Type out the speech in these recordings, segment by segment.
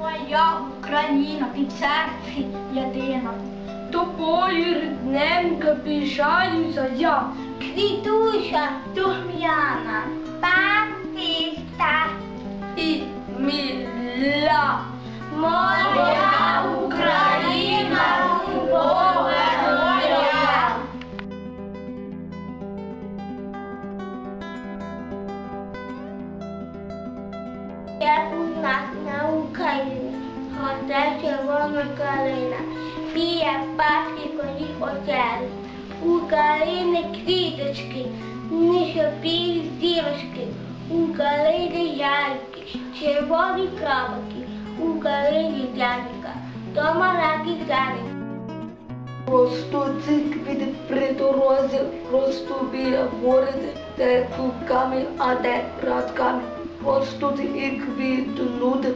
Моя Україна під серці єдина. Тобою рідненька пишаюся я. Квітуся духмяна, папіста. І міля. Моя Україна, Бога моя. Нас на Україні, росте червона калина, біля паски коні оцели. У калини квіточки, нижопілі зірочки, у калини яйки, червоні крапки, у калині дядька, маленький зайчик. Просто ці квіти при дорозі, просто біля городи, де кубками, а де радками. Просто і квітнути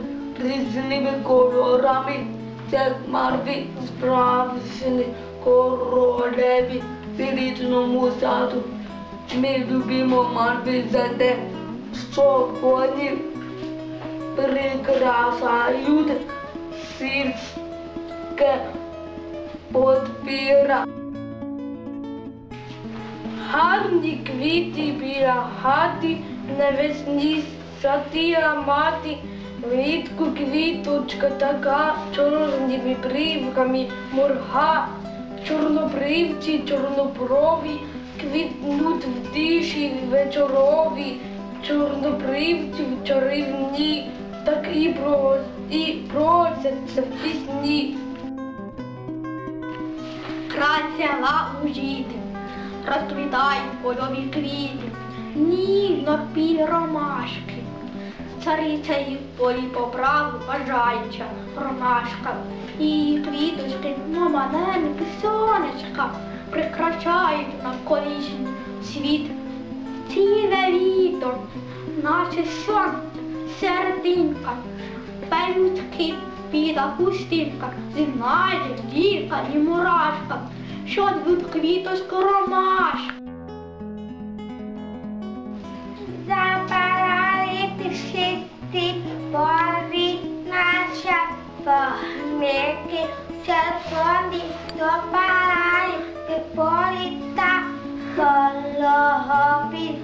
різними кольорами, як марві справжні королеві в рідному саду. Ми любимо марві за те, що вони прикрашають сільське подбіра. Гарні квіти біля хати, навесні сатира мати, влітку квіточка така, чорними бривками морга, чорнобривці, чорноброві, квітнуть в тиші вечорові, чорнобривці в чарівні, так і про і просяться в пісні. Край села лужіти, розквітають польові квіти, ніжно білі ромашки. Царицею в полі по праву бажаюча ромашка. І квіточки, ну маленькі сонечка, прикрашають навколишній світ. Ціле літо, наче сонце, серединка, пелюстки, біла хустинка, знає дірка і мурашка, що тут квіточку ромашка. Погміки, червоні допалали полі та пологові червоні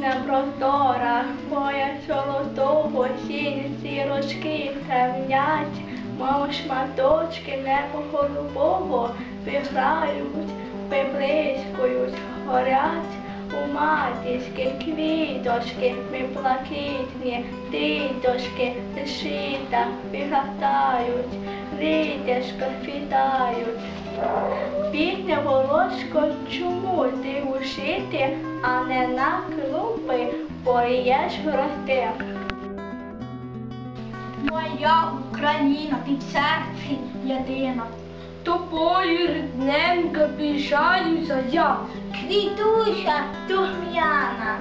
На просторах моя золотого сіні сірочки травнять, мов шматочки небо голубого виграють, виблискують, горять. У матішки квіточки, ми блакитні, діточки, зшита, виграють, рідяшка фітають. Бідне волошко, чому ти ушити, а не на клуби порієш рости? Моя Україна під серці єдина. Тобою рідненька пишаюся я. Квітуся духмяна,